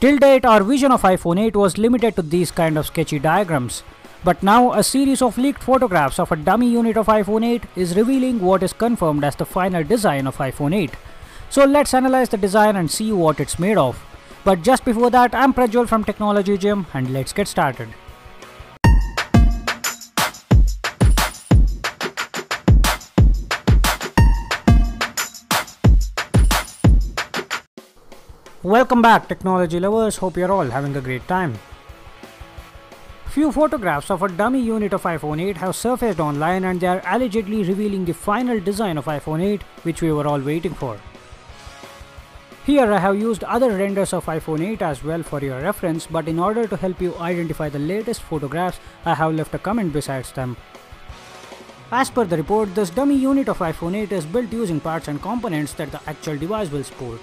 Till date, our vision of iPhone 8 was limited to these kind of sketchy diagrams. But now, a series of leaked photographs of a dummy unit of iPhone 8 is revealing what is confirmed as the final design of iPhone 8. So let's analyze the design and see what it's made of. But just before that, I'm Prajwal from Technology Gym and let's get started. Welcome back technology lovers, hope you're all having a great time. Few photographs of a dummy unit of iPhone 8 have surfaced online and they are allegedly revealing the final design of iPhone 8 which we were all waiting for. Here I have used other renders of iPhone 8 as well for your reference but in order to help you identify the latest photographs I have left a comment besides them. As per the report, this dummy unit of iPhone 8 is built using parts and components that the actual device will sport.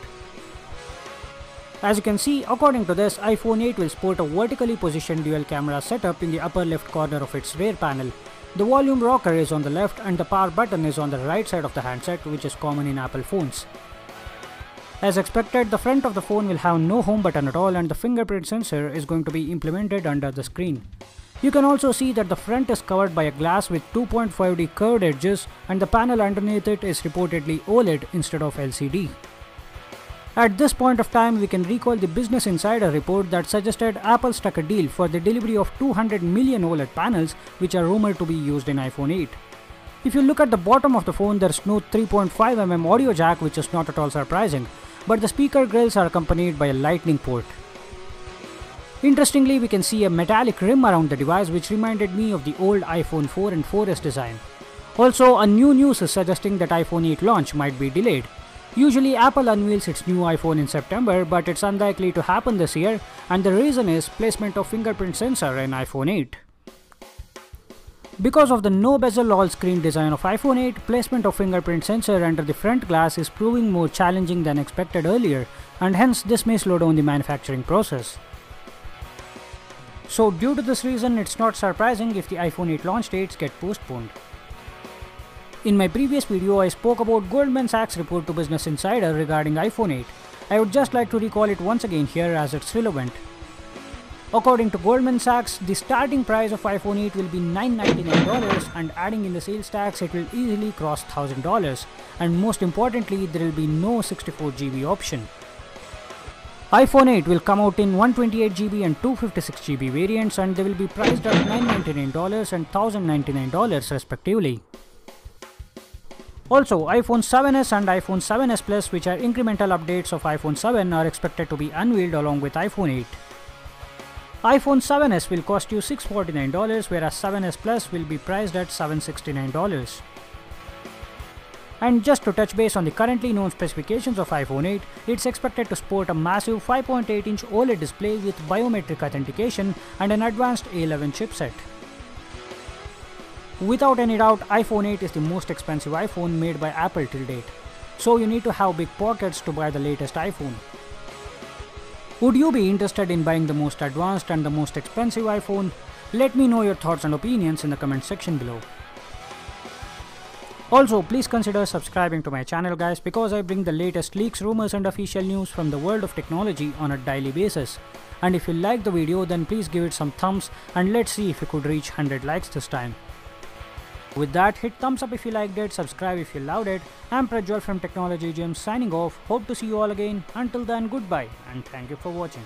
As you can see, according to this, iPhone 8 will sport a vertically positioned dual camera setup in the upper left corner of its rear panel. The volume rocker is on the left and the power button is on the right side of the handset which is common in Apple phones. As expected, the front of the phone will have no home button at all and the fingerprint sensor is going to be implemented under the screen. You can also see that the front is covered by a glass with 2.5D curved edges and the panel underneath it is reportedly OLED instead of LCD. At this point of time, we can recall the Business Insider report that suggested Apple struck a deal for the delivery of 200 million OLED panels, which are rumored to be used in iPhone 8. If you look at the bottom of the phone, there's no 3.5mm audio jack, which is not at all surprising, but the speaker grills are accompanied by a lightning port. Interestingly, we can see a metallic rim around the device, which reminded me of the old iPhone 4 and 4S design. Also, a new news is suggesting that iPhone 8 launch might be delayed. Usually Apple unveils its new iPhone in September but it's unlikely to happen this year and the reason is placement of fingerprint sensor in iPhone 8. Because of the no bezel all screen design of iPhone 8, placement of fingerprint sensor under the front glass is proving more challenging than expected earlier and hence this may slow down the manufacturing process. So due to this reason it's not surprising if the iPhone 8 launch dates get postponed. In my previous video, I spoke about Goldman Sachs report to Business Insider regarding iPhone 8. I would just like to recall it once again here as it's relevant. According to Goldman Sachs, the starting price of iPhone 8 will be $999 and adding in the sales tax it will easily cross $1000 and most importantly there will be no 64GB option. iPhone 8 will come out in 128GB and 256GB variants and they will be priced at $999 and $1099 respectively. Also, iPhone 7s and iPhone 7s Plus which are incremental updates of iPhone 7 are expected to be unveiled along with iPhone 8. iPhone 7s will cost you $649 whereas 7s Plus will be priced at $769. And just to touch base on the currently known specifications of iPhone 8, it's expected to sport a massive 5.8 inch OLED display with biometric authentication and an advanced A11 chipset. Without any doubt, iPhone 8 is the most expensive iPhone made by Apple till date. So you need to have big pockets to buy the latest iPhone. Would you be interested in buying the most advanced and the most expensive iPhone? Let me know your thoughts and opinions in the comment section below. Also, please consider subscribing to my channel guys because I bring the latest leaks, rumors and official news from the world of technology on a daily basis. And if you like the video then please give it some thumbs and let's see if we could reach 100 likes this time. With that, hit thumbs up if you liked it, subscribe if you loved it. I'm Prajwal from Technology Gym signing off. Hope to see you all again. Until then, goodbye and thank you for watching.